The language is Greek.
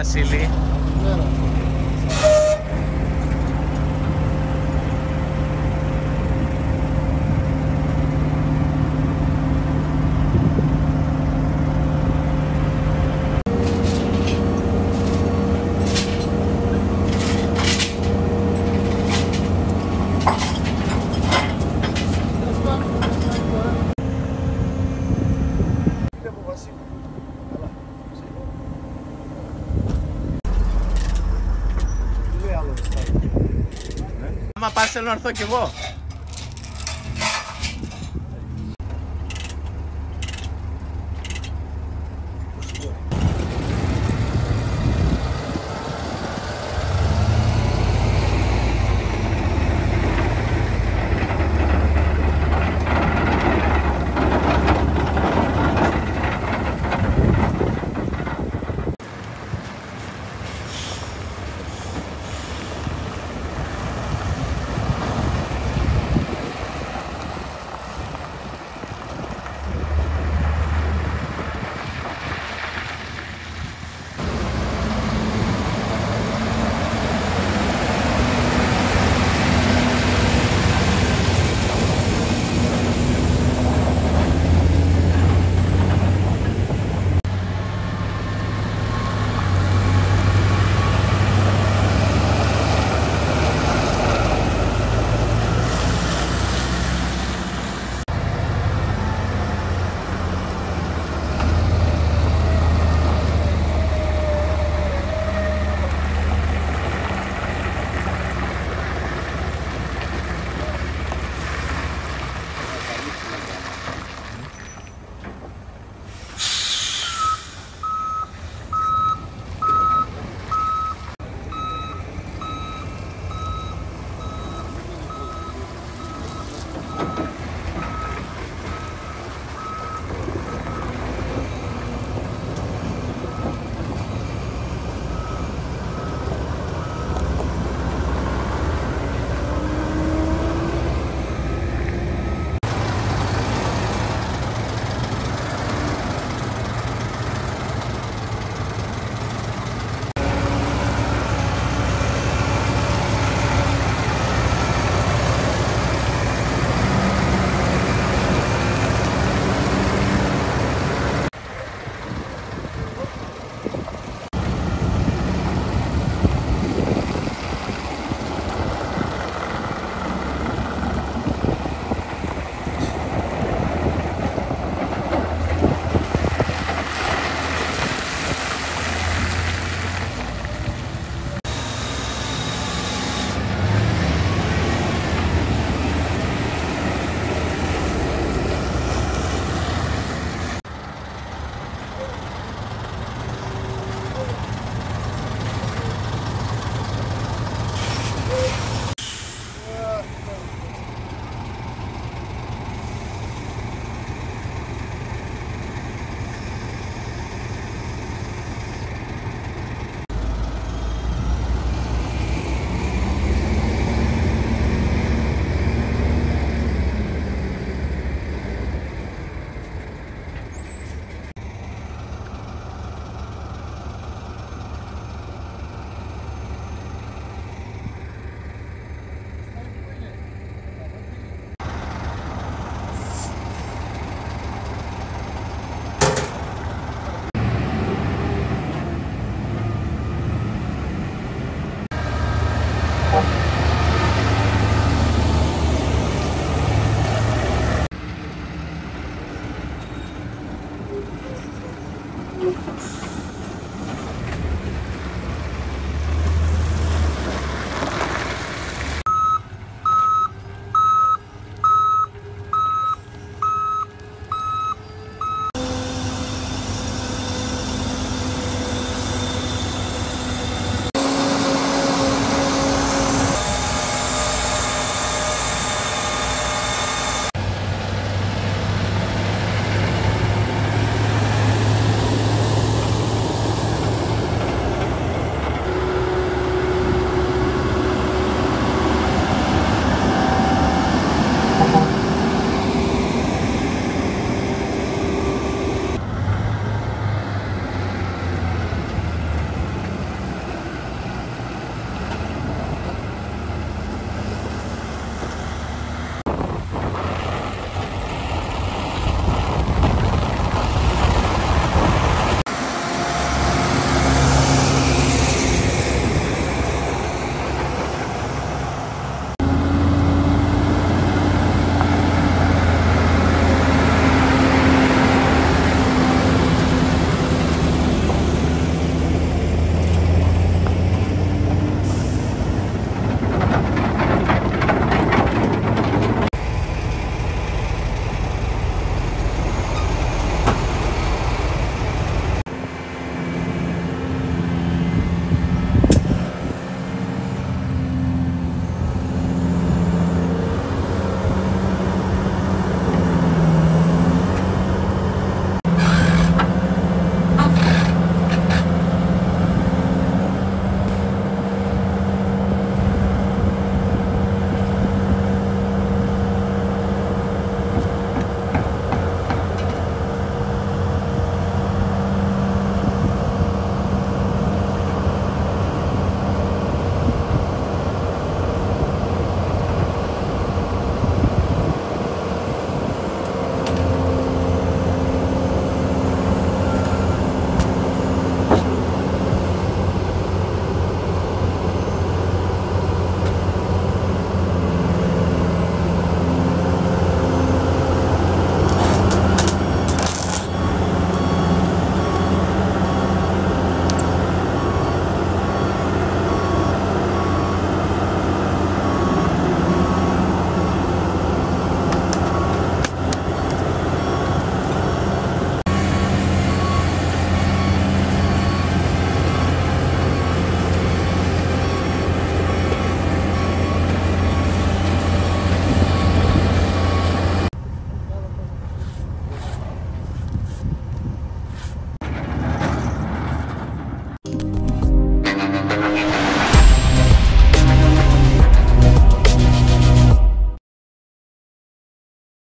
मसीली Άμα πας θέλω να έρθω κι εγώ.